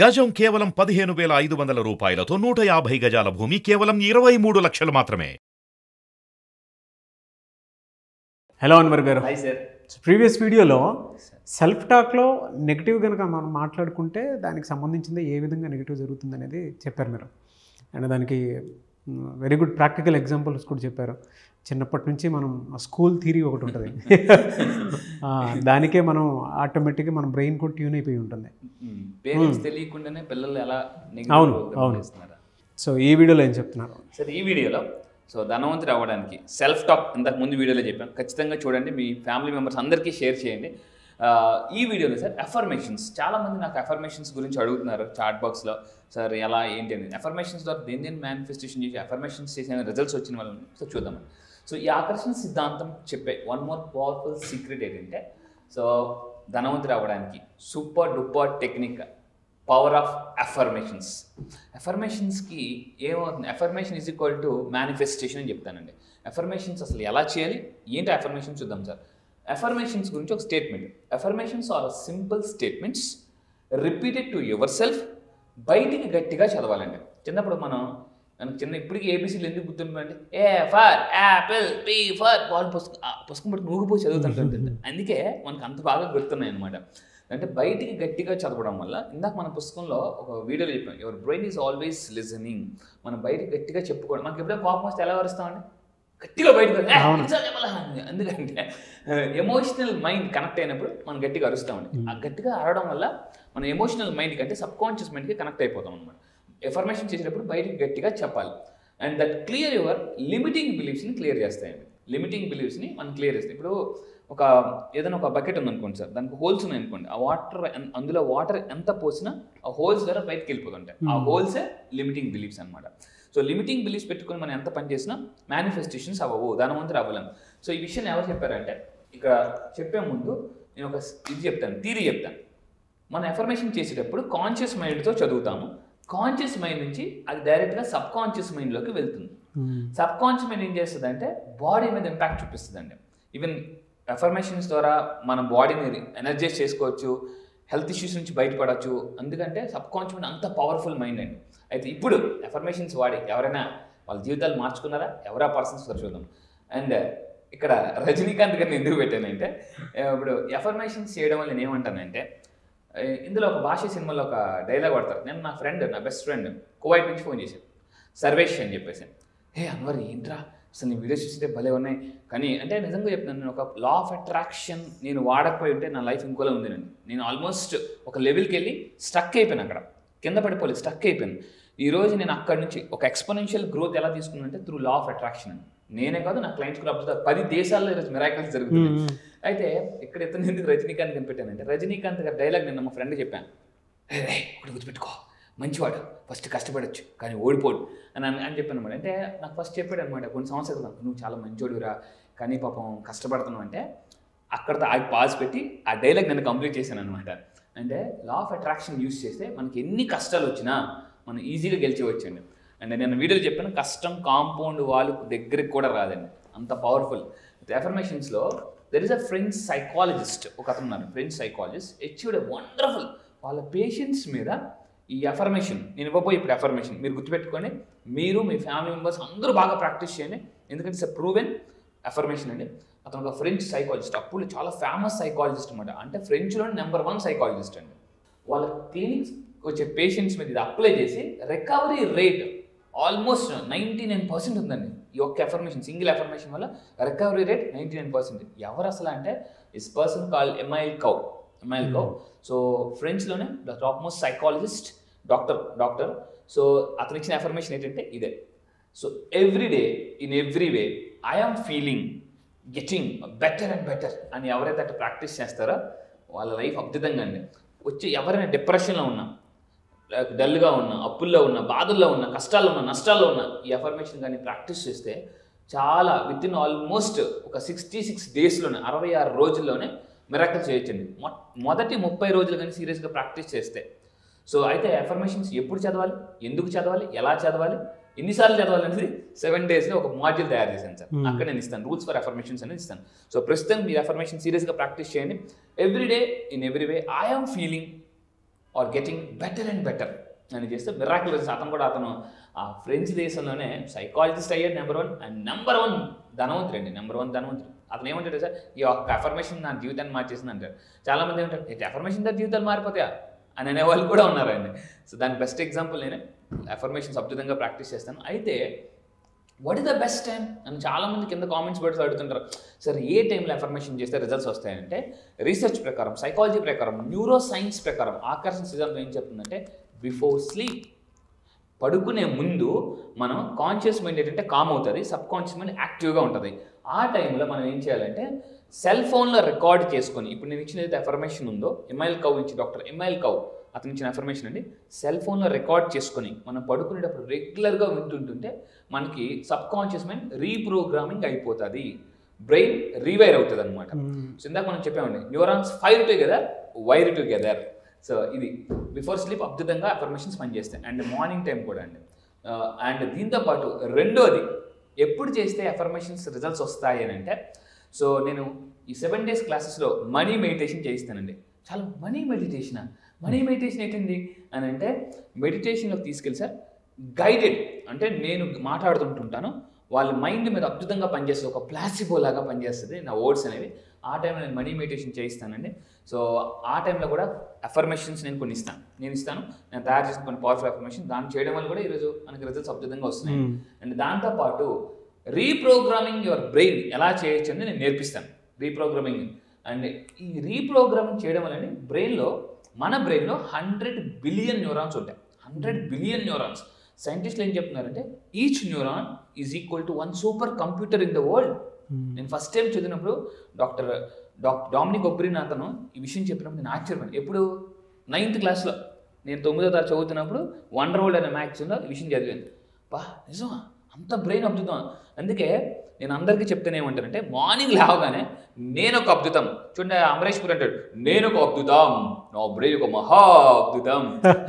గజం కేవలం పదిహేను వేల ఐదు వందల రూపాయలతో నూట యాభై గజాల భూమి కేవలం ఇరవై మూడు లక్షలు మాత్రమే. హలో అన్వర్ గారు. ప్రీవియస్ వీడియోలో సెల్ఫ్ టాక్లో నెగిటివ్ కనుక మనం మాట్లాడుకుంటే దానికి సంబంధించింది ఏ విధంగా నెగిటివ్ జరుగుతుంది అనేది చెప్పారు మీరు. అండ్ దానికి వెరీ గుడ్ ప్రాక్టికల్ ఎగ్జాంపుల్స్ కూడా చెప్పారు. చిన్నప్పటి నుంచి మనం స్కూల్ థీరీ ఒకటి ఉంటుంది. దానికే మనం ఆటోమేటిక్గా మన బ్రెయిన్ కూడా ట్యూన్ అయిపోయి ఉంటుంది. తెలియకుండానే పిల్లలు ఎలా అవును, అవును. సో ఈ వీడియోలో ఏం చెప్తున్నారు? సరే ఈ వీడియోలో సో ధనవంతుడు అవ్వడానికి సెల్ఫ్ టాక్ ఇంతకు ముందు వీడియోలో చెప్పాను ఖచ్చితంగా చూడండి మీ ఫ్యామిలీ మెంబర్స్ అందరికీ షేర్ చేయండి. ఈ వీడియోలో సార్ ఎఫర్మేషన్స్ చాలామంది నాకు ఎఫర్మేషన్స్ గురించి అడుగుతున్నారు చాట్ బాక్స్లో సార్ ఎలా ఏంటి అని. ఎఫర్మేషన్స్ ద్వారా దేని దేని మేనిఫెస్టేషన్ చేసి ఎఫర్మేషన్స్ చేసిన రిజల్ట్స్ వచ్చిన వాళ్ళని సో చూద్దాం సో ఈ ఆకర్షణ సిద్ధాంతం చెప్పే వన్ మోర్ పవర్ఫుల్ సీక్రెట్ ఏంటంటే సో ధనవంతుడు అవ్వడానికి super duper technique power of affirmations అఫర్మేషన్స్కి ఏమవుతుంది? Affirmation is equal to manifestation అని చెప్తానండి. అఫర్మేషన్స్ అసలు ఎలా చేయాలి? ఏంటి అఫర్మేషన్ చూద్దాం సార్. అఫర్మేషన్స్ గురించి ఒక statement affirmations are simple statements repeated to yourself బయటికి గట్టిగా చదవాలండి. చిన్నప్పుడు మనం మనకు చిన్న ఇప్పటికీ ఏబీసీలు ఎందుకు గుర్తుంటుందండి A for apple B for ball పుస్తకం ఆ పుస్తకం పట్టుకు ఊగిపోయి చదువుతుంటుంది అందుకే మనకు అంత బాగా గుర్తున్నాయి అనమాట అంటే బయటికి గట్టిగా చదవడం వల్ల ఇందాక మన పుస్తకంలో ఒక వీడియోలో చెప్పాం your brain is always listening మనం బయటికి గట్టిగా చెప్పుకోవడం మనకి ఎప్పుడైనా కోపం వస్తే ఎలా వరుస్తామండి? గట్టిగా బయటకు. ఎందుకంటే ఎమోషనల్ మైండ్ కనెక్ట్ అయినప్పుడు మనం గట్టిగా అరుస్తామండి. ఆ గట్టిగా అరవడం వల్ల మన ఎమోషనల్ మైండ్ కంటే సబ్ కాన్షియస్ మైండ్కి కనెక్ట్ అయిపోతాం అనమాట ఎఫర్మేషన్ చేసేటప్పుడు బయటికి గట్టిగా చెప్పాలి. And that clear your limiting బిలీఫ్స్ని clear చేస్తాయండి. లిమిటింగ్ బిలీఫ్స్ని మనం క్లియర్ చేస్తాయి ఇప్పుడు ఒక ఏదైనా ఒక బకెట్ ఉందనుకోండి సార్ దానికి హోల్స్ ఉన్నాయి అనుకోండి ఆ వాటర్ అందులో వాటర్ ఎంత పోసినా ఆ హోల్స్ ద్వారా బయటకు వెళ్ళిపోతుంటాయి. ఆ హోల్సే లిమిటింగ్ బిలీఫ్స్ అనమాట సో లిమిటింగ్ బిలీఫ్స్ పెట్టుకొని మనం ఎంత పని చేసినా మేనిఫెస్టేషన్స్ అవ్వవు ధనవంతులు అవ్వలేం. సో ఈ విషయం ఎవరు చెప్పారంటే ఇక్కడ చెప్పే ముందు నేను ఒక ఇది చెప్తాను థీరీ చెప్తాను. మనం ఎఫర్మేషన్ చేసేటప్పుడు కాన్షియస్ మైండ్తో చదువుతాము. కాన్షియస్ మైండ్ నుంచి అది డైరెక్ట్గా సబ్ కాన్షియస్ మైండ్లోకి వెళ్తుంది. సబ్ కాన్షియస్ మైండ్ ఏం చేస్తుంది అంటే బాడీ మీద ఇంపాక్ట్ చూపిస్తుందండి. ఈవెన్ ఎఫర్మేషన్స్ ద్వారా మన బాడీని ఎనర్జైజ్ చేసుకోవచ్చు హెల్త్ ఇష్యూస్ నుంచి బయటపడవచ్చు ఎందుకంటే సబ్ కాన్షియస్ మైండ్ అంత పవర్ఫుల్ మైండ్ అండి. అయితే ఇప్పుడు ఎఫర్మేషన్స్ వాడి ఎవరైనా వాళ్ళ జీవితాలు మార్చుకున్నారా? ఎవరా పర్సన్స్ చూద్దాం. అండ్ ఇక్కడ రజనీకాంత్ గారిని ఎందుకు పెట్టానంటే ఇప్పుడు ఎఫర్మేషన్స్ చేయడం వల్ల నేను ఏమంటానంటే ఏ, ఇందులో ఒక భాష సినిమాలో ఒక డైలాగ్ పడతారు నేను నా ఫ్రెండ్ నా బెస్ట్ ఫ్రెండ్ కువైట్ నుంచి ఫోన్ చేశాను సర్వేష్ అని చెప్పేసి. హే అన్వర్ ఏంట్రా? అసలు నీ వీడియోస్ చూస్తే భలే ఉన్నాయి. కానీ అంటే నిజంగా చెప్తున్నాను నేను ఒక లా ఆఫ్ అట్రాక్షన్ నేను వాడకపోయి ఉంటే నా లైఫ్ ఇంకోలా ఉంది నేను నేను ఆల్మోస్ట్ ఒక లెవెల్కి వెళ్ళి స్టక్ అయిపోయాను అక్కడ. కింద పడిపోలేదు స్టక్ అయిపోయాను. ఈరోజు నేను అక్కడి నుంచి ఒక ఎక్స్పోనెన్షియల్ గ్రోత్ ఎలా తీసుకున్నానంటే త్రూ లా ఆఫ్ అట్రాక్షన్ నేనే కాదు నా క్లయింట్స్ కూడా అబ్జర్వ్ పది దేశాల్లో ఈరోజు మిరాకల్స్ జరుగుతుంది అయితే ఇక్కడ ఇతను ఎందుకు రజనీకాంత్ కనిపెట్టానంటే రజనీకాంత్ గారి డైలాగ్ నిన్న మా ఫ్రెండ్ చెప్పాను. "రే, రే, ఒకటి గుర్తుపెట్టుకో. మంచివాడు. ఫస్ట్ కష్టపడొచ్చు కానీ ఓడిపోడు. అని అని చెప్పాను అనమాట అంటే నాకు ఫస్ట్ చెప్పాడు అనమాట కొన్ని సంవత్సరాల నువ్వు చాలా మంచోడురా కానీ పాపం కష్టపడుతున్నావు. అంటే అక్కడతో ఆగి పాజ్ పెట్టి ఆ డైలాగ్ నేను కంప్లీట్ చేశాను అనమాట అంటే లా ఆఫ్ అట్రాక్షన్ యూస్ చేస్తే మనకి ఎన్ని కష్టాలు వచ్చినా మనం ఈజీగా గెలిచేవచ్చండి అండ్ నేను వీడియోలో చెప్పాను కష్టం కాంపౌండ్ వాళ్ళు దగ్గరికి కూడా రాదండి. అంత powerful. ఎఫర్మేషన్స్లో there is a French psychologist ఒక అతను ఉన్నారు ఫ్రెంచ్ సైకాలజిస్ట్ అచీవ్డ్ వండర్ఫుల్ వాళ్ళ పేషెంట్స్ మీద ఈ ఎఫర్మేషన్ నేను ఇవ్వబోయే ఇప్పుడు ఎఫర్మేషన్ మీరు గుర్తుపెట్టుకోండి మీరు మీ ఫ్యామిలీ మెంబర్స్ అందరూ బాగా ప్రాక్టీస్ చేయండి ఎందుకంటే ఇట్స్ ప్రూవెన్ ఎఫర్మేషన్ అండి. అతను ఒక ఫ్రెంచ్ సైకాలజిస్ట్ అప్పుడు చాలా ఫేమస్ సైకాలజిస్ట్ అనమాట అంటే ఫ్రెంచ్లో నెంబర్ వన్ సైకాలజిస్ట్ అండి. వాళ్ళ క్లినిక్స్ వచ్చే పేషెంట్స్ మీద ఇది అప్లై చేసి recovery rate almost ninety nine percent ఉందండి. ఈ ఒక్క ఎఫర్మేషన్ సింగిల్ ఎఫర్మేషన్ వల్ల recovery rate ninety nine percent. ఎవరు అసలు అంటే is person call Emile Coue Emile Coue so ఫ్రెంచ్లోనే the top most psychologist doctor doctor so అతను ఇచ్చిన ఎఫర్మేషన్ ఏంటంటే ఇదే. So every day in every way I am feeling getting better and better అని ఎవరైతే అట్లా ప్రాక్టీస్ చేస్తారో వాళ్ళ లైఫ్ అద్భుతంగా అండి. వచ్చి ఎవరైనా డిప్రెషన్లో ఉన్నా డల్గా ఉన్నా అప్పుల్లో ఉన్న బాధల్లో ఉన్న కష్టాల్లో ఉన్న నష్టాల్లో ఉన్న ఈ అఫర్మేషన్ కానీ ప్రాక్టీస్ చేస్తే చాలా విత్ ఇన్ ఆల్మోస్ట్ ఒక సిక్స్టీ సిక్స్ డేస్లోనే అరవై ఆరు రోజుల్లోనే మిరాకల్ చేయొచ్చండి. మొ మొదటి ముప్పై రోజులు కానీ సీరియస్గా ప్రాక్టీస్ చేస్తే. సో అయితే అఫర్మేషన్స్ ఎప్పుడు చదవాలి? ఎందుకు చదవాలి? ఎలా చదవాలి? ఎన్నిసార్లు చదవాలి అనేది సెవెన్ డేస్లో ఒక మాడ్యూల్ తయారు చేశాను సార్. అక్కడ నేను ఇస్తాను. రూల్స్ ఫర్ అఫర్మేషన్స్ అనేది ఇస్తాను. సో ప్రస్తుతం మీరు అఫర్మేషన్ సీరియస్గా ప్రాక్టీస్ చేయండి. Every day in every way I'm feeling or getting better and better అని చేస్తే మిరాకులస్ అతను కూడా అతను ఆ ఫ్రెంచ్ దేశంలోనే సైకాలజిస్ట్ అయ్యాడు number one and number one ధనవంతుడు అండి నెంబర్ వన్ ధనవంతుడు. అతను ఏమంటాడు సార్ ఈ ఒక్క అఫర్మేషన్ నా జీవితాన్ని మార్చేసింది అంటారు చాలా మంది ఏమంటారు ఇది అఫర్మేషన్ దా జీవితాలు మారిపోతాయా? అని అనే వాళ్ళు కూడా ఉన్నారండి. సో దాని బెస్ట్ ఎగ్జాంపుల్ నేను. ఎఫర్మేషన్ సబ్జితంగా ప్రాక్టీస్ చేస్తాను. అయితే what is the best time అని చాలామంది కింద కామెంట్స్ పెడుతూ అడుగుతుంటారు. సార్ ఏ టైంలో ఇన్ఫర్మేషన్ చేస్తే రిజల్ట్స్ వస్తాయంటే రీసెర్చ్ ప్రకారం సైకాలజీ ప్రకారం న్యూరో సైన్స్ ప్రకారం ఆకర్షణ సిద్ధాంతం ఏం చెప్తుందంటే బిఫోర్ స్లీప్ పడుకునే ముందు మనం కాన్షియస్ మైండ్ ఏంటంటే కామ్ అవుతుంది సబ్ కాన్షియస్ మైండ్ యాక్టివ్గా ఉంటుంది. ఆ టైంలో మనం ఏం చేయాలంటే సెల్ ఫోన్లో రికార్డ్ చేసుకొని ఇప్పుడు నేను ఇచ్చిన ఏదైతే ఎఫర్మేషన్ ఉందో ఎంఐఎల్ కవ్ ఇచ్చి డాక్టర్ ఎంఐల్ కవ్ అతను ఇచ్చిన అఫర్మేషన్ అండి. సెల్ ఫోన్లో రికార్డ్ చేసుకొని మనం పడుకునేటప్పుడు రెగ్యులర్గా వింటుంటుంటే మనకి సబ్ కాన్షియస్ మైండ్ రీప్రోగ్రామింగ్ అయిపోతుంది. బ్రెయిన్ రీవైర్ అవుతుంది అనమాట సో ఇందాక మనం చెప్పామండి neurons fire together wire together so ఇది బిఫోర్ స్లీప్ అద్భుతంగా అఫర్మేషన్స్ పనిచేస్తాయి. అండ్ మార్నింగ్ టైం కూడా అండి. అండ్ దీంతో పాటు రెండోది ఎప్పుడు చేస్తే అఫర్మేషన్స్ రిజల్ట్స్ వస్తాయి అని అంటే సో నేను ఈ సెవెన్ డేస్ క్లాసెస్లో మనీ మెడిటేషన్ చేయిస్తానండి. చాలా మనీ మెడిటేషన్ మనీ మెడిటేషన్ ఏంటండి? అని అంటే మెడిటేషన్లోకి తీసుకెళ్ళి సార్ గైడెడ్ అంటే నేను మాట్లాడుతుంటుంటాను వాళ్ళ మైండ్ మీద అద్భుతంగా పనిచేస్తుంది ఒక ప్లాసిబో లాగా పనిచేస్తుంది నా వర్డ్స్ అనేవి. ఆ టైంలో నేను మనీ మెడిటేషన్ చేయిస్తానండి. సో ఆ టైంలో కూడా అఫర్మేషన్స్ నేను కొన్ని ఇస్తాను నేను ఇస్తాను నేను తయారు చేసిన కొన్ని పవర్ఫుల్ అఫర్మేషన్ దాన్ని చేయడం వల్ల కూడా ఈరోజు మనకి రిజల్ట్స్ అద్భుతంగా వస్తున్నాయి. అండ్ దాంతోపాటు రీప్రోగ్రామింగ్ యువర్ బ్రెయిన్ ఎలా చేయొచ్చు అని నేను నేర్పిస్తాను. రీప్రోగ్రామింగ్ అండ్ ఈ రీప్రోగ్రామింగ్ చేయడం వల్ల బ్రెయిన్లో మన బ్రెయిన్లో హండ్రెడ్ బిలియన్ న్యూరాన్స్ ఉంటాయి. Hundred billion neurons. సైంటిస్టులు ఏం చెప్తున్నారంటే each neuron is equal to one super computer in the world. నేను ఫస్ట్ టైం చదివినప్పుడు డాక్టర్ డాక్టర్ డామినిక్ ఒబ్రిన్ అతను ఈ విషయం చెప్పినప్పుడు నేను ఆశ్చర్యపోయాను ఎప్పుడు? నైన్త్ క్లాస్లో. నేను తొమ్మిదో తరగతి చదువుతున్నప్పుడు వండర్ వరల్డ్ అనే మ్యాగ్జిన్లో ఈ విషయం చదివాను. బా నిజమా? అంత బ్రెయిన్ అద్భుతం. అందుకే నేను అందరికీ చెప్తేనే ఏమంటానంటే మార్నింగ్ లేవగానే నేను ఒక అద్భుతం. చూడండి అమరేష్ పురి అంటాడు నేను ఒక అద్భుతం నా బ్రెయిన్ ఒక మహా అద్భుతం.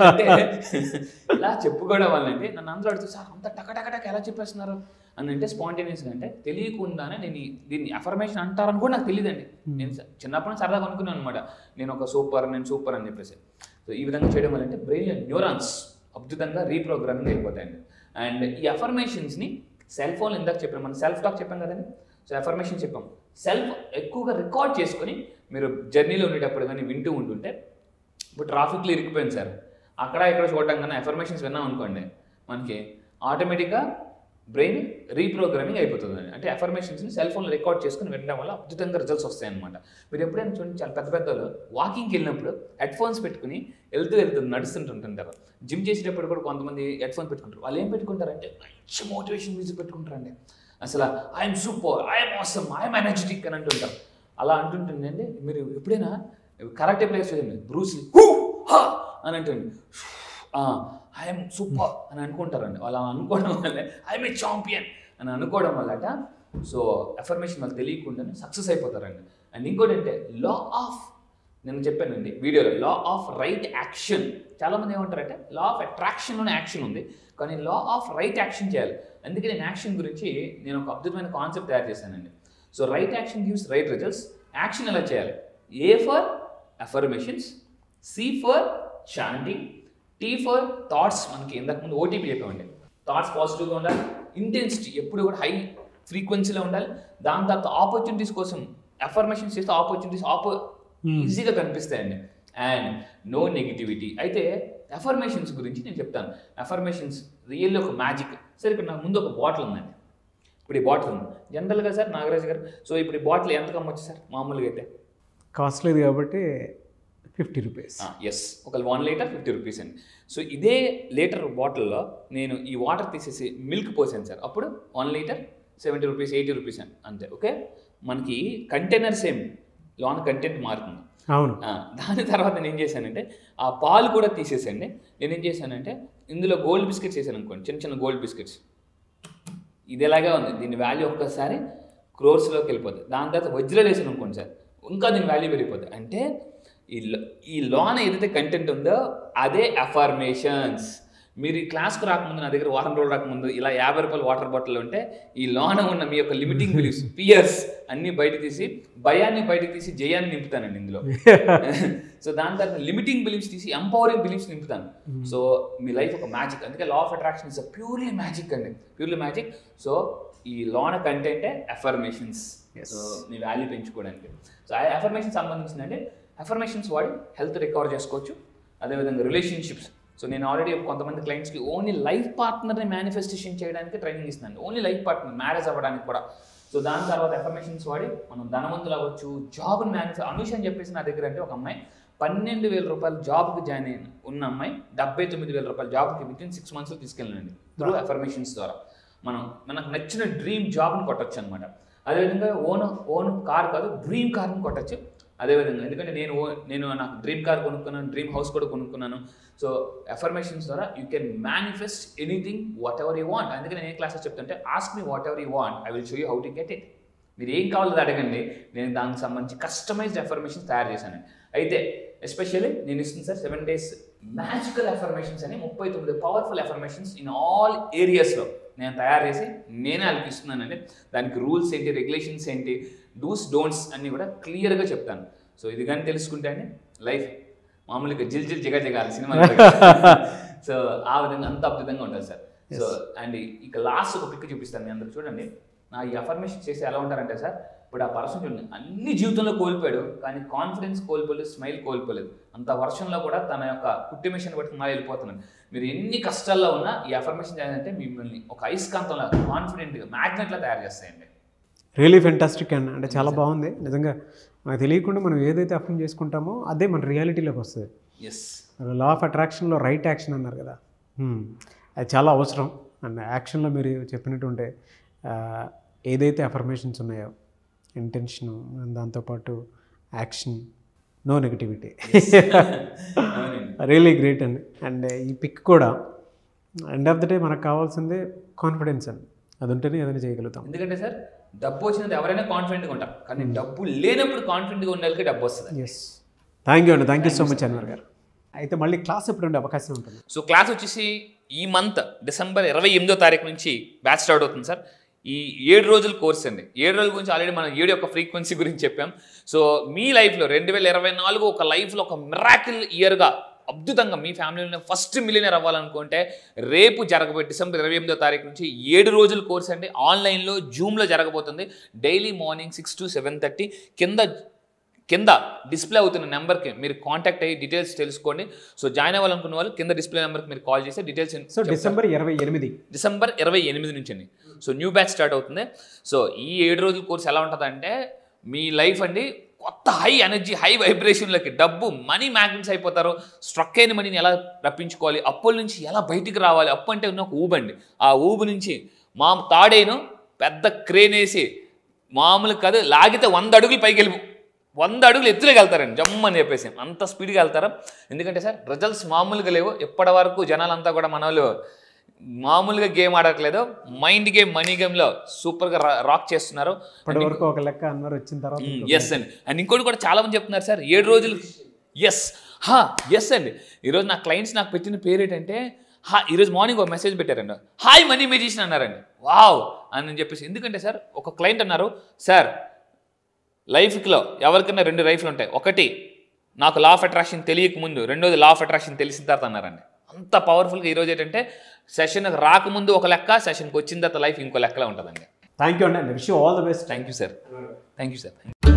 అంటే ఇలా చెప్పుకోవడం వల్ల అంటే నన్ను అందరూ అడుగుతారు సార్ అంత టక టక టక ఎలా చెప్పేస్తున్నారు? అని అంటే స్పాంటేనియస్గా అంటే తెలియకుండానే నేను దీన్ని అఫర్మేషన్ అంటారని కూడా నాకు తెలియదండి నేను చిన్నప్పుడు నుంచి సరదాగా అనుకున్నాను అనమాట నేను ఒక సూపర్ నేను సూపర్ అని చెప్పేసి. సో ఈ విధంగా చేయడం వల్ల అంటే బ్రెయిన్ న్యూరాన్స్ అద్భుతంగా రీప్రోగ్రామింగ్ అయిపోతాయండి. అండ్ ఈ అఫర్మేషన్స్ని సెల్ ఫోన్ ఇందాక చెప్పాను. మనం సెల్ఫ్ టాక్ చెప్పాం కదండి. సో ఎఫర్మేషన్ చెప్పాం. సెల్ఫ్ ఎక్కువగా రికార్డ్ చేసుకొని మీరు జర్నీలో ఉండేటప్పుడు కానీ వింటూ ఉంటుంటే ఇప్పుడు ట్రాఫిక్లో ఇరికిపోయింది సార్. అక్కడ ఇక్కడ చూడటం కన్నా ఎఫర్మేషన్స్ విన్నాం అనుకోండి మనకి ఆటోమేటిక్గా బ్రెయిన్ రీప్రోగ్రామింగ్ అయిపోతుంది అంటే ఎఫర్మేషన్స్ని సెల్ ఫోన్లో రికార్డ్ చేసుకుని వినడం వల్ల అద్భుతంగా రిజల్ట్స్ వస్తాయన్నమాట. మీరు ఎప్పుడైనా చూడండి చాలా పెద్ద పెద్ద వాకింగ్కి వెళ్ళినప్పుడు హెడ్ ఫోన్స్ పెట్టుకుని వెళ్తూ వెళ్తూ నడుస్తుంటుంటారు జిమ్ చేసేటప్పుడు కూడా కొంతమంది హెడ్ ఫోన్స్ పెట్టుకుంటారు. వాళ్ళు ఏం పెట్టుకుంటారంటే మంచి మోటివేషన్ మ్యూజిక్ పెట్టుకుంటారండి. అసలు I'm super I'm awesome I'm energetic అని అంటుంటారు. అలా అంటుంటుందండి మీరు ఎప్పుడైనా కరెక్ట్ ప్లేస్ చూడండి బ్రూస్ హూ హా అని అంటుంది ఐఎమ్ సూపర్ అని అనుకుంటారండి. వాళ్ళు అనుకోవడం వల్లే ఐఎమ్ ఏ చాంపియన్ అని అనుకోవడం వల్లట సో ఎఫర్మేషన్ వాళ్ళు తెలియకుండానే సక్సెస్ అయిపోతారండి. అండ్ ఇంకోటి అంటే లా ఆఫ్ నేను చెప్పానండి వీడియోలో లా ఆఫ్ రైట్ యాక్షన్ చాలామంది ఏమంటారంటే లా ఆఫ్ అట్రాక్షన్లోనే యాక్షన్ ఉంది కానీ లా ఆఫ్ రైట్ యాక్షన్ చేయాలి. అందుకే నేను యాక్షన్ గురించి నేను ఒక అద్భుతమైన కాన్సెప్ట్ తయారు చేశానండి. So right action gives right results action ఎలా చేయాలి? A for affirmations C for chanting T for thoughts మనకి ఇంతకుముందు ఓటీపీ చెప్పామండి థాట్స్ పాజిటివ్గా ఉండాలి ఇంటెన్సిటీ ఎప్పుడు కూడా హై ఫ్రీక్వెన్సీలో ఉండాలి. దాని తర్వాత ఆపర్చునిటీస్ కోసం అఫర్మేషన్స్ చేస్తే ఆపర్చునిటీస్ ఆపో ఈజీగా కనిపిస్తాయండి. అండ్ నో నెగిటివిటీ అయితే అఫర్మేషన్స్ గురించి నేను చెప్తాను. అఫర్మేషన్స్ రియల్లీ ఒక మ్యాజిక్ సరే ఇక్కడ నాకు ముందు ఒక బాటిల్ ఉందండి. ఇప్పుడు ఈ బాటిల్ ఉంది. జనరల్గా సార్ నాగరాజ్ గారు. సో ఇప్పుడు ఈ బాటిల్ ఎంత కమ్మొచ్చు సార్? మామూలుగా అయితే. కాస్ట్లీది కాబట్టి ఫిఫ్టీ రూపీస్. ఎస్ ఒక వన్ లీటర్ ఫిఫ్టీ రూపీస్ అండి. సో ఇదే లీటర్ బాటిల్లో నేను ఈ వాటర్ తీసేసి మిల్క్ పోసాను సార్. అప్పుడు one litre seventy rupees eighty rupees అండి. అంతే ఓకే మనకి కంటైనర్ సేమ్ లోన్ కంటెంట్ మారుతుంది. అవును. దాని తర్వాత నేను ఏం చేశానంటే ఆ పాలు కూడా తీసేసండి. నేను ఏం చేశానంటే ఇందులో గోల్డ్ బిస్కెట్స్ వేసాను అనుకోండి. చిన్న చిన్న గోల్డ్ బిస్కెట్స్ ఇది ఎలాగే ఉంది? దీని వాల్యూ ఒక్కసారి క్రోర్స్లోకి వెళ్ళిపోతుంది దాని తర్వాత వజ్రాలు వేసాను అనుకోండి సార్. ఇంకా దీని వాల్యూ పెరిగిపోతుంది అంటే ఈ లో- ఈ లోన్ ఏదైతే కంటెంట్ ఉందో అదే అఫర్మేషన్స్ మీరు ఈ క్లాస్కి రాకముందు నా దగ్గర వారం రోజులు రాకముందు ఇలా యాభై రూపాయల వాటర్ బాటిల్ ఉంటే ఈ లోన ఉన్న మీ యొక్క లిమిటింగ్ బిలీఫ్స్ పియర్స్ అన్ని బయట తీసి భయాన్ని బయటకు తీసి జయాన్ని నింపుతానండి ఇందులో. సో దాని తర్వాత లిమిటింగ్ బిలీఫ్స్ తీసి ఎంపవరింగ్ బిలీఫ్స్ నింపుతాను. సో మీ లైఫ్ ఒక మ్యాజిక్ అందుకే law of attraction is purely magic అండి. ప్యూర్లీ మ్యాజిక్ సో ఈ లోన కంటెంటే అఫర్మేషన్స్ సో మీ వాల్యూ పెంచుకోవడానికి. సో ఆ అఫర్మేషన్ సంబంధించిందంటే అఫర్మేషన్స్ వాడి హెల్త్ రికవర్ చేసుకోవచ్చు. అదేవిధంగా రిలేషన్షిప్స్ సో నేను ఆల్రెడీ కొంతమంది క్లయింట్స్కి ఓన్లీ లైఫ్ పార్ట్నర్ని మేనిఫెస్టేషన్ చేయడానికి ట్రైనింగ్ ఇస్తున్నాను. ఓన్లీ లైఫ్ పార్ట్నర్ మ్యారేజ్ అవ్వడానికి కూడా. సో దాని తర్వాత ఎఫర్మేషన్స్ వాడి మనం ధనవంతులు అవ్వచ్చు జాబ్ని మేనిఫె అనుష్ అని చెప్పేసి నా దగ్గర అంటే ఒక అమ్మాయి. పన్నెండు వేల రూపాయలు జాబ్కి జాయిన్ అయిన ఉన్న అమ్మాయి డెబ్బై తొమ్మిది వేల రూపాయలు జాబ్కి విత్ ఇన్ సిక్స్ మంత్స్లో తీసుకెళ్ళండి త్రూ ఎఫర్మేషన్స్ ద్వారా. మనం మనకు నచ్చిన డ్రీమ్ జాబ్ని కొట్టచ్చు అనమాట అదేవిధంగా ఓన్ ఓన్ కార్ కాదు డ్రీమ్ కార్ని కొట్టచ్చు. అదేవిధంగా ఎందుకంటే నేను ఓ- నేను నాకు డ్రీమ్ కార్ కొనుక్కున్నాను డ్రీమ్ హౌస్ కూడా కొనుక్కున్నాను. సో ఎఫర్మేషన్స్ ద్వారా you can manifest anything whatever you want అందుకని నేను ఏ క్లాసెస్ చెప్తుంటే ask me whatever you want I will show you how to get it మీరు ఏం కావాలో అది అడగండి. నేను దానికి సంబంధించి కస్టమైజ్డ్ ఎఫర్మేషన్స్ తయారు చేశాను. అయితే ఎస్పెషల్లీ నేను ఇస్తుంది sir seven days magical affirmations అని ముప్పై తొమ్మిది పవర్ఫుల్ ఎఫర్మేషన్స్ ఇన్ ఆల్ ఏరియాస్లో నేను తయారు చేసి నేనే వాళ్ళకి ఇస్తున్నానండి దానికి రూల్స్ ఏంటి రెగ్యులేషన్స్ ఏంటి డూస్ డోంట్స్ అన్నీ కూడా క్లియర్గా చెప్తాను. సో ఇది కానీ తెలుసుకుంటే అండి లైఫ్ మామూలుగా జిల్ జిల్ జిగా జిగాలి సినిమా సో ఆ విధంగా అంత అద్భుతంగా ఉంటుంది సార్. సో అండ్ ఇక లాస్ట్ ఒక పిక్ చూపిస్తాను మీ అందరికి చూడండి. నా ఈ అఫర్మేషన్ చేసి ఎలా ఉంటారంటే సార్ ఇప్పుడు ఆ పర్సన్ చూడండి అన్ని జీవితంలో కోల్పోయాడు కానీ కాన్ఫిడెన్స్ కోల్పోలేదు స్మైల్ కోల్పోలేదు. అంత వర్షంలో కూడా తన యొక్క కుట్టిమిషన్ బట్టి మా వెళ్ళిపోతున్నాడు. మీరు ఎన్ని కష్టాల్లో ఉన్నా ఈ అఫర్మేషన్ చేయాలంటే మిమ్మల్ని ఒక ఐస్కాంతంలో కాన్ఫిడెంట్గా మ్యాగ్నెట్లా తయారు చేస్తాయండి. రియలీ ఫెంటాస్టిక్ అండ్ అంటే చాలా బాగుంది. నిజంగా మనకు తెలియకుండా మనం ఏదైతే అఫర్మ్ చేసుకుంటామో అదే మన రియాలిటీలోకి వస్తుంది. ఎస్ లా ఆఫ్ అట్రాక్షన్లో రైట్ యాక్షన్ అన్నారు కదా. Hmm. అది చాలా అవసరం. అండ్ యాక్షన్లో మీరు చెప్పినట్టుంటే ఏదైతే అఫర్మేషన్స్ ఉన్నాయో ఇంటెన్షను దాంతోపాటు action no negativity. Really great అండి. అండ్ ఈ పిక్ కూడా ఎండ్ ఆఫ్ ద డే మనకు కావాల్సిందే కాన్ఫిడెన్స్ అండి. అది ఉంటేనే ఏదైనా చేయగలుగుతాం. ఎందుకంటే సార్ డబ్బు వచ్చినది ఎవరైనా కాన్ఫిడెంట్గా ఉంటారు. కానీ డబ్బు లేనప్పుడు కాన్ఫిడెంట్గా ఉండాలి డబ్బు వస్తుంది ఎస్ థ్యాంక్ యూ అండి. Thank you so much Anwar గారు. అయితే మళ్ళీ క్లాస్ ఎప్పుడు ఉండే అవకాశం ఉంటుంది? సో క్లాస్ వచ్చేసి ఈ మంత్ డిసెంబర్ ఇరవై ఎనిమిదో తారీఖు నుంచి బ్యాచ్ స్టార్ట్ అవుతుంది సార్ ఈ ఏడు రోజుల కోర్స్ అండి. ఏడు రోజుల గురించి ఆల్రెడీ మనం ఏడు యొక్క ఫ్రీక్వెన్సీ గురించి చెప్పాం. సో మీ లైఫ్లో రెండు వేల ఇరవై నాలుగు ఒక లైఫ్లో ఒక మిరాకిల్ ఇయర్గా అద్భుతంగా మీ ఫ్యామిలీలో ఫస్ట్ మిలియనర్ అవ్వాలనుకుంటే రేపు జరగబోయే డిసెంబర్ ఇరవై ఎనిమిదో తారీఖు నుంచి ఏడు రోజుల కోర్స్ అండి. ఆన్లైన్లో జూమ్లో జరగబోతుంది. Daily morning six to seven thirty కింద కింద డిస్ప్లే అవుతున్న నెంబర్కి మీరు కాంటాక్ట్ అయ్యి డీటెయిల్స్ తెలుసుకోండి. సో జాయిన్ అవ్వాలనుకున్న వాళ్ళు కింద డిస్ప్లే నెంబర్కి మీరు కాల్ చేసి డీటెయిల్స్ సో డిసెంబర్ ఇరవై ఎనిమిది. డిసెంబర్ ఇరవై ఎనిమిది నుంచి అండి. సో న్యూ బ్యాచ్ స్టార్ట్ అవుతుంది. సో ఈ ఏడు రోజుల కోర్స్ ఎలా ఉంటుందంటే మీ లైఫ్ అండి కొత్త హై ఎనర్జీ హై వైబ్రేషన్లకి డబ్బు మనీ మ్యాగ్నెట్స్ అయిపోతారు. స్ట్రక్ అయిన మనీని ఎలా రప్పించుకోవాలి? అప్పుల నుంచి ఎలా బయటికి రావాలి? అప్పు అంటే ఉన్న ఒక ఊబండి ఆ ఊబు నుంచి మా తాడేను పెద్ద క్రేన్ వేసి మామూలు కాదు లాగితే వంద అడుగులు పైకి వెళ్ళి వంద అడుగులు ఎత్తులోకి వెళ్తారండి. జమ్ అని చెప్పేసి అంత స్పీడ్గా వెళ్తారు. ఎందుకంటే సార్ రిజల్ట్స్ మామూలుగా లేవు. ఇప్పటి వరకు జనాలంతా కూడా మన వాళ్ళు మామూలుగా గేమ్ ఆడట్లేదు. మైండ్ గేమ్ మనీ గేమ్లో సూపర్గా రాక్ చేస్తున్నారు. ఒక లెక్క అన్నారు వచ్చిన తర్వాత ఎస్ అండి. అండ్ ఇంకోటి కూడా చాలా మంది చెప్తున్నారు సార్. ఏడు రోజులు ఎస్ హా ఎస్ అండి. ఈరోజు నా క్లయింట్స్ నాకు పెట్టిన పేరు ఏంటంటే హా ఈరోజు మార్నింగ్ ఒక మెసేజ్ పెట్టారండి. హాయ్ మనీ మెజిషియన్ అన్నారండి. వావ్ అని చెప్పేసి ఎందుకంటే సార్ ఒక క్లయింట్ అన్నారు సార్ లైఫ్లో ఎవరికైనా రెండు లైఫ్లు ఉంటాయి. ఒకటి నాకు లా ఆఫ్ అట్రాక్షన్ తెలియక ముందు రెండోది లా ఆఫ్ అట్రాక్షన్ తెలిసిన తర్వాత అన్నారండి. అంత పవర్ఫుల్గా ఈరోజు ఏంటంటే సెషన్ రాకముందు ఒక లెక్క సెషన్కి వచ్చిన తర్వాత లైఫ్ ఇంకో లెక్కలా ఉంటుందండి. థ్యాంక్ యూ అండి. Wish all the best thank you sir thank you sir